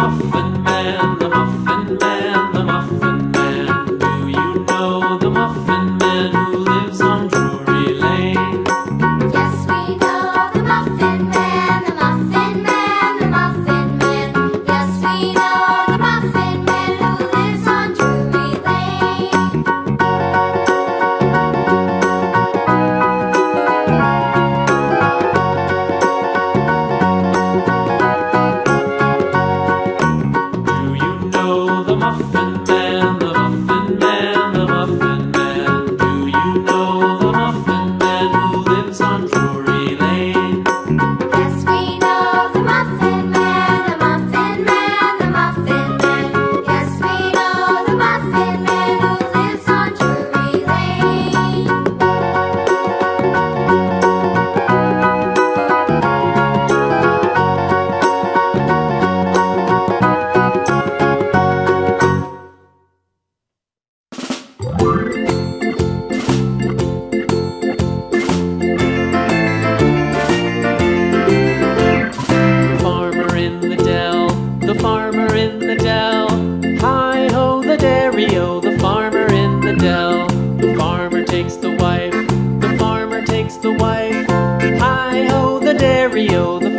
muffin. life. The farmer takes the wife. Hi ho, the dairy o, the